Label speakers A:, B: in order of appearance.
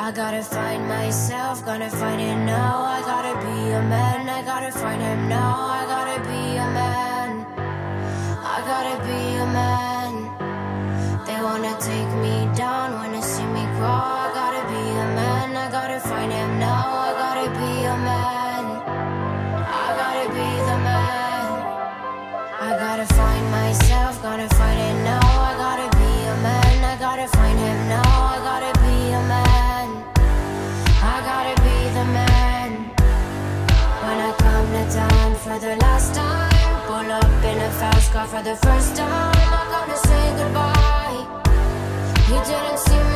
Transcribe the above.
A: I gotta find myself, gonna find it now. I gotta be a man, I gotta find him now. I gotta be a man, I gotta be a man. They wanna take me down, wanna see me grow. I gotta be a man, I gotta find him now. I gotta be a man, I gotta be the man. I gotta find myself, gotta find it for the last time. Pull up in a fast car for the first time. I'm gonna say goodbye. You didn't see